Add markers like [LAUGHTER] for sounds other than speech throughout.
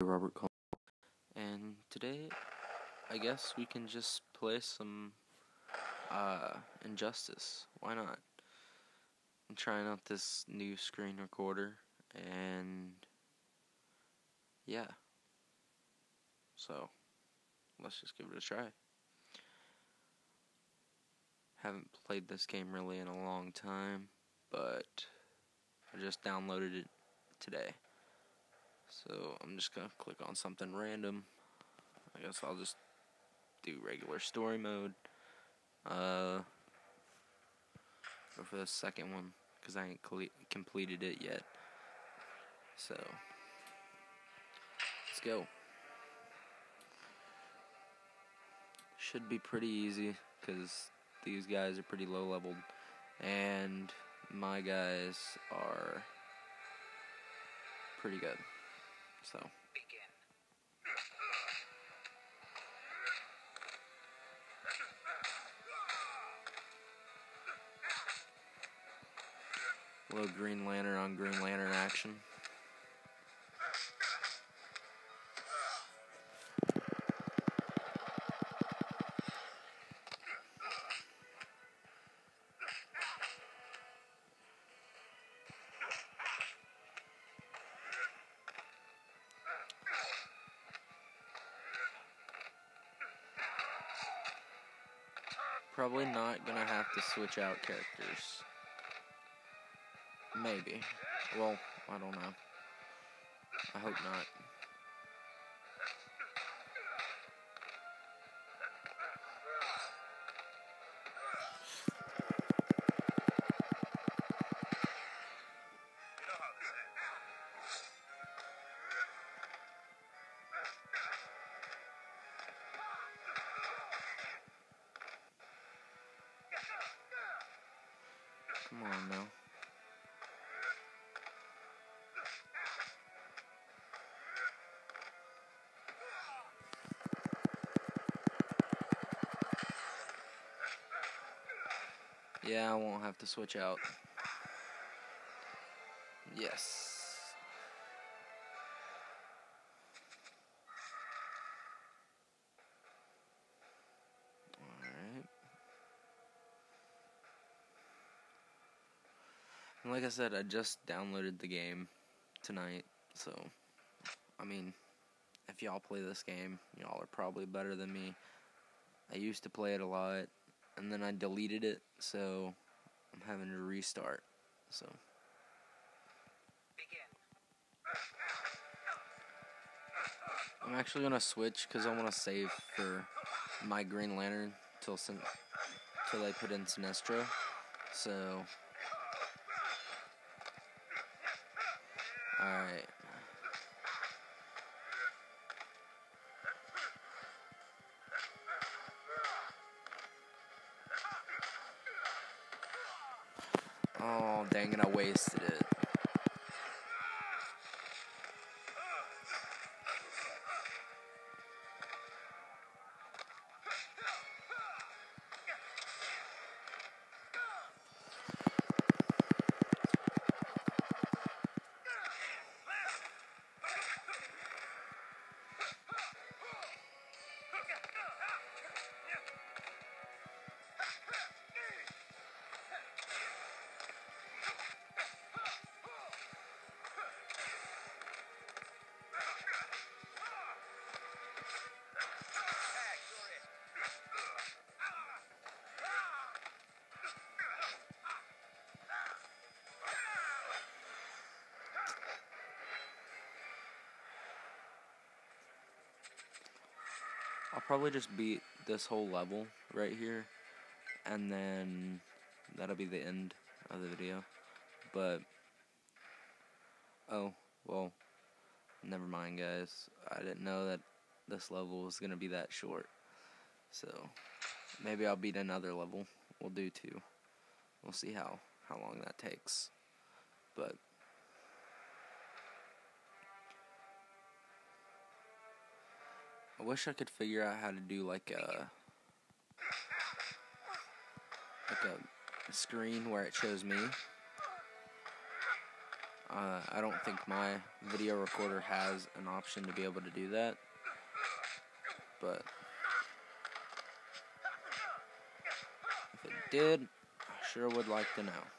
Robert Cullen, and today I guess we can just play some uh, Injustice. Why not? I'm trying out this new screen recorder, and yeah. So let's just give it a try. Haven't played this game really in a long time, but I just downloaded it today. So I'm just gonna click on something random. I guess I'll just do regular story mode. Uh, go for the second one because I ain't completed it yet. So let's go. Should be pretty easy because these guys are pretty low leveled, and my guys are pretty good. So. Little Green Lantern on Green Lantern action. Probably not gonna have to switch out characters. Maybe. Well, I don't know. I hope not. Come on now. Yeah, I won't have to switch out. Yes. Like I said, I just downloaded the game tonight, so I mean, if y'all play this game, y'all are probably better than me. I used to play it a lot, and then I deleted it, so I'm having to restart. So. I'm actually gonna switch because I want to save for my Green Lantern till till I put in Sinestro. So. Alright. Oh, dang it, I wasted it. I'll probably just beat this whole level right here, and then that'll be the end of the video. But, oh, well, never mind, guys. I didn't know that this level was gonna be that short. So, maybe I'll beat another level. We'll do two. We'll see how, how long that takes. But, I wish I could figure out how to do like a like a screen where it shows me. Uh, I don't think my video recorder has an option to be able to do that. But if it did, I sure would like to know.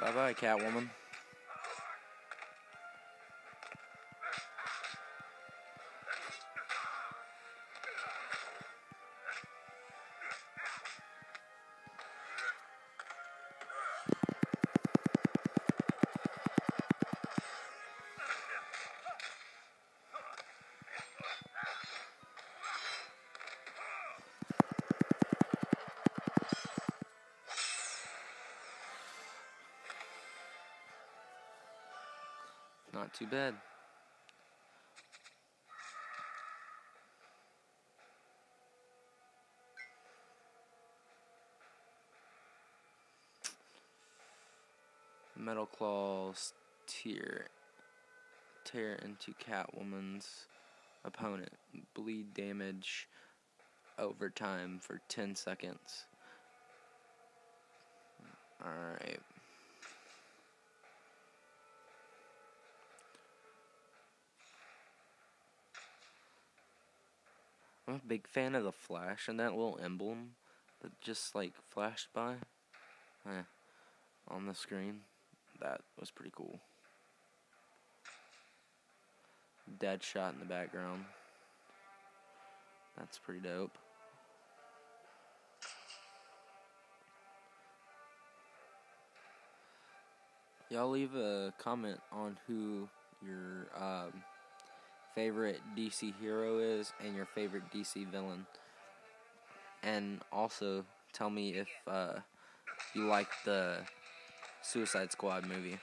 Bye bye, Catwoman. Too bad. Metal Claws tear tear into Catwoman's opponent. Bleed damage over time for 10 seconds. Alright. I'm a big fan of the flash and that little emblem that just like flashed by eh, on the screen. That was pretty cool. Deadshot in the background. That's pretty dope. Y'all leave a comment on who your um, favorite DC hero is and your favorite DC villain. And also tell me if uh, you like the Suicide Squad movie.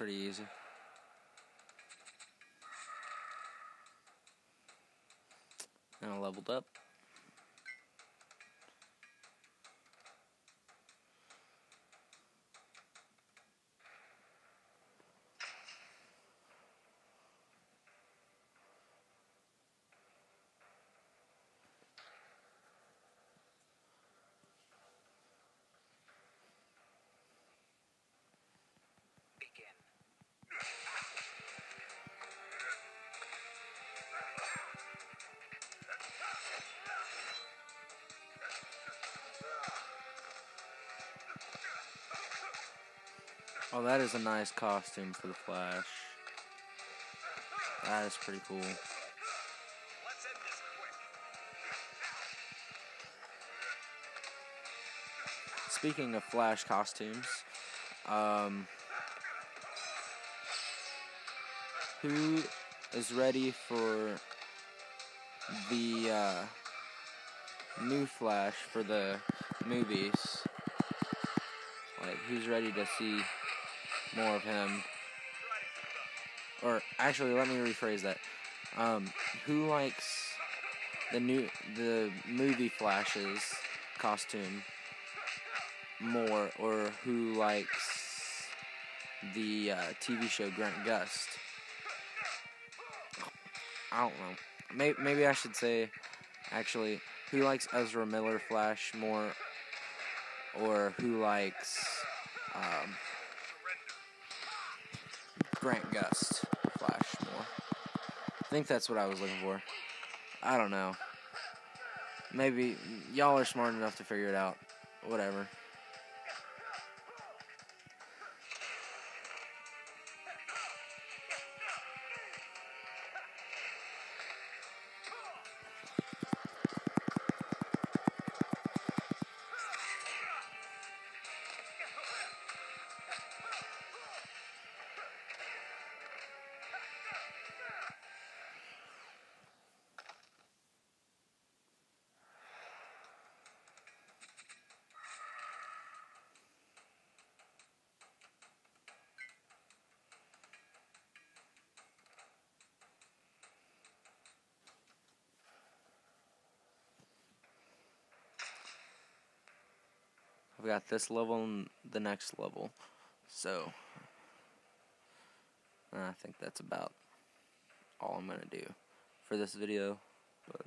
Pretty easy. And I leveled up. Oh, that is a nice costume for the Flash. That is pretty cool. Speaking of Flash costumes, um, who is ready for the uh, new Flash for the movies? Like, who's ready to see more of him? Or actually, let me rephrase that. Um, who likes the new the movie Flash's costume more, or who likes the uh, TV show Grant Gustin. I don't know. Maybe, maybe I should say, actually, who likes Ezra Miller Flash more, or who likes um, Grant Gustin Flash more. I think that's what I was looking for. I don't know. Maybe y'all are smart enough to figure it out. Whatever. I've got this level and the next level. So, I think that's about all I'm going to do for this video. But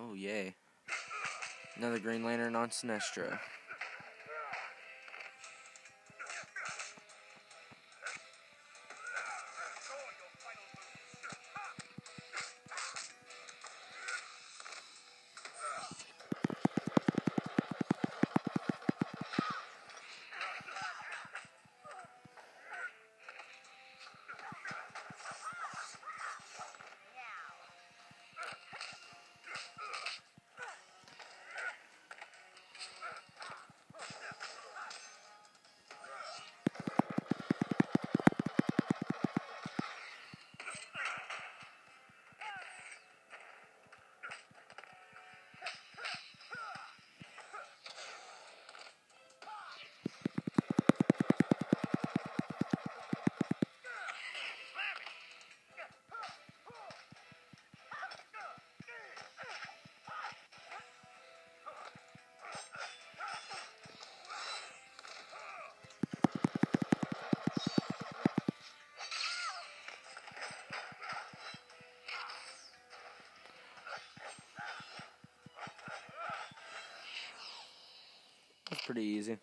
Oh, yay. Another Green Lantern on Sinestro. Pretty easy.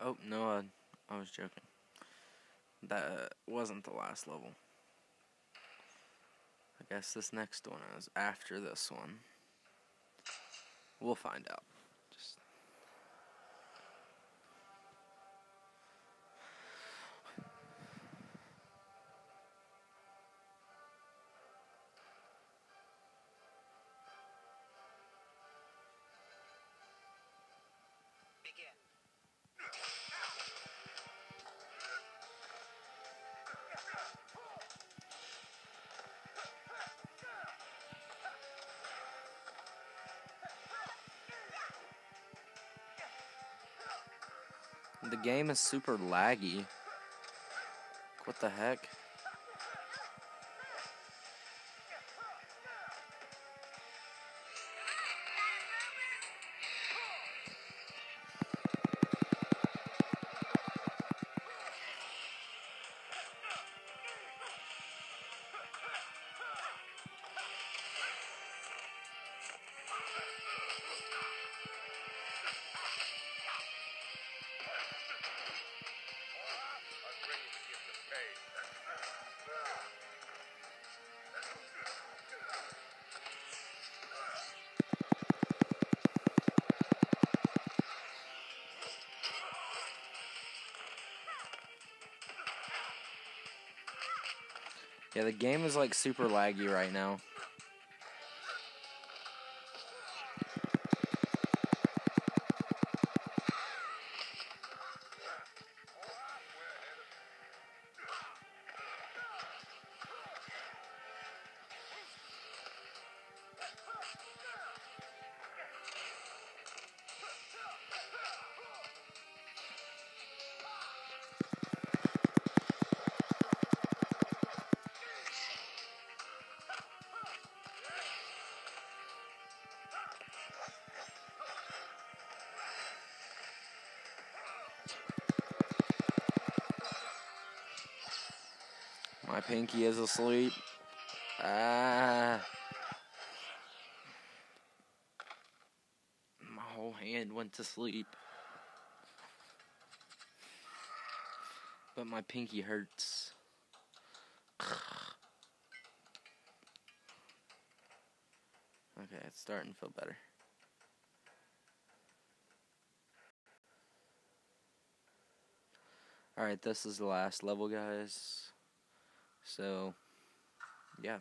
Oh, no, I, I was joking. That uh, wasn't the last level. I guess this next one is after this one. We'll find out. The game is super laggy. What the heck? Yeah, the game is like super laggy right now. My pinky is asleep. Ah. My whole hand went to sleep. But my pinky hurts. [SIGHS] Okay, it's starting to feel better. Alright, this is the last level, guys. So, yeah.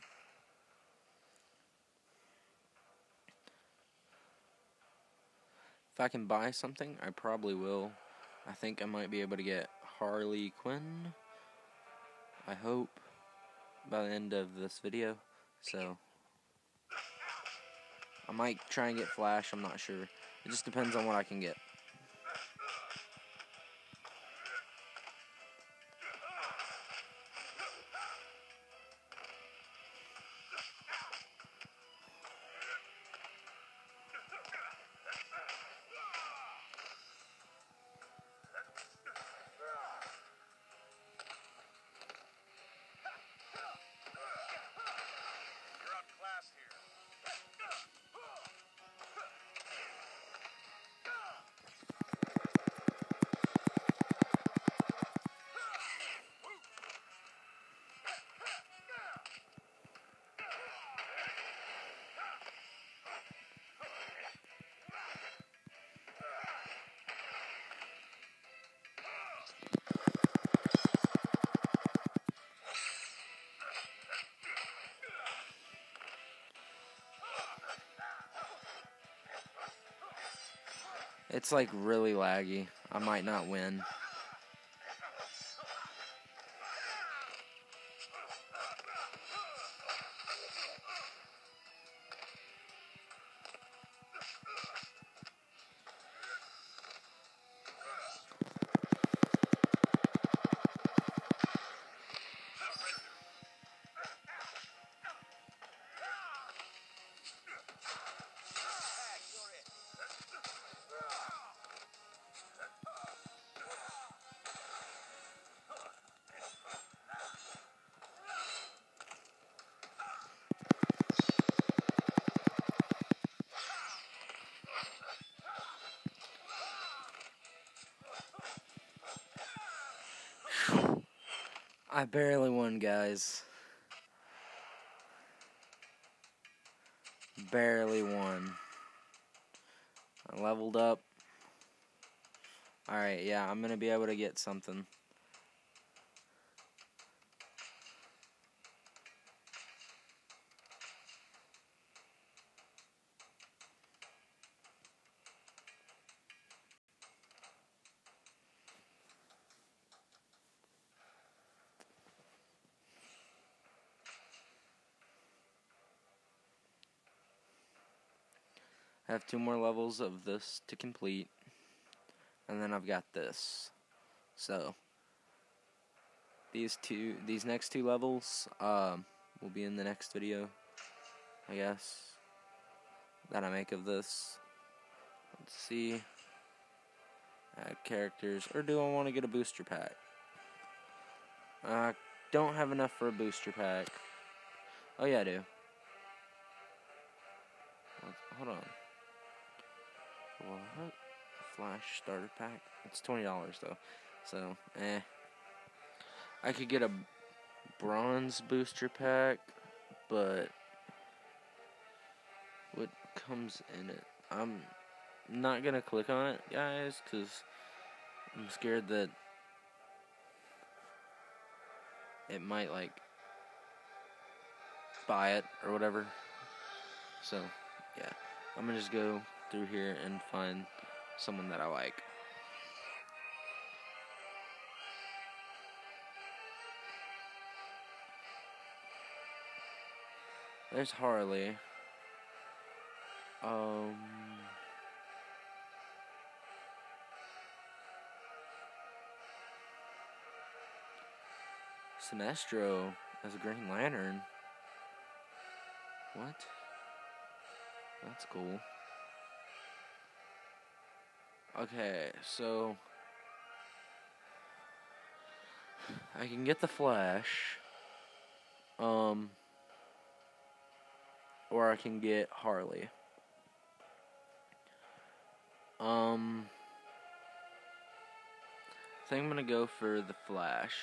If I can buy something, I probably will. I think I might be able to get Harley Quinn. I hope by the end of this video. So, I might try and get Flash, I'm not sure. It just depends on what I can get. It's like really laggy. I might not win. I barely won, guys. Barely won. I leveled up. Alright, yeah, I'm gonna be able to get something. I have two more levels of this to complete. And then I've got this. So these two these next two levels um will be in the next video, I guess. That I make of this. Let's see. Add characters. Or do I want to get a booster pack? I don't have enough for a booster pack. Oh yeah I do. Hold on. What? Flash starter pack? It's twenty dollars though, so eh. I could get a bronze booster pack, but what comes in it? I'm not gonna click on it, guys, because I'm scared that it might like buy it or whatever. So yeah, I'm gonna just go through here and find someone that I like. There's Harley. Um. Sinestro as a Green Lantern. What? That's cool. Okay, so I can get the Flash. Um, or I can get Harley. Um, I think I'm gonna go for the Flash.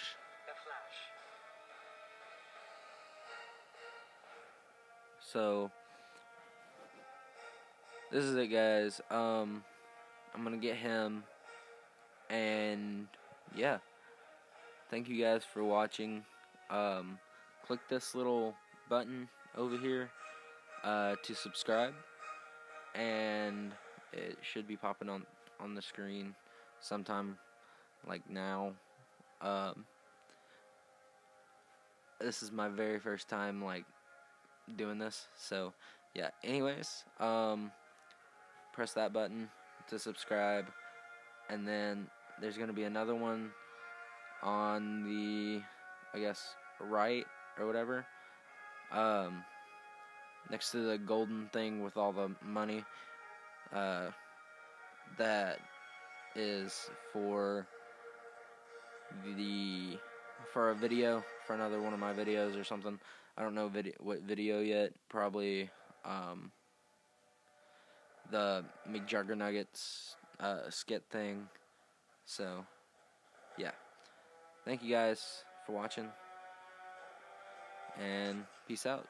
The Flash. So this is it, guys. Um, I'm gonna get him, and yeah. Thank you guys for watching. Um, click this little button over here uh, to subscribe, and it should be popping on on the screen sometime like now. Um, this is my very first time like doing this, so yeah. Anyways, um, press that button to subscribe, and then there's gonna be another one on the, I guess, right or whatever. Um, next to the golden thing with all the money. Uh, that is for the for a video for another one of my videos or something. I don't know video what video yet. Probably um, the McJuggernuggets uh, skit thing. So yeah. Thank you guys for watching and peace out.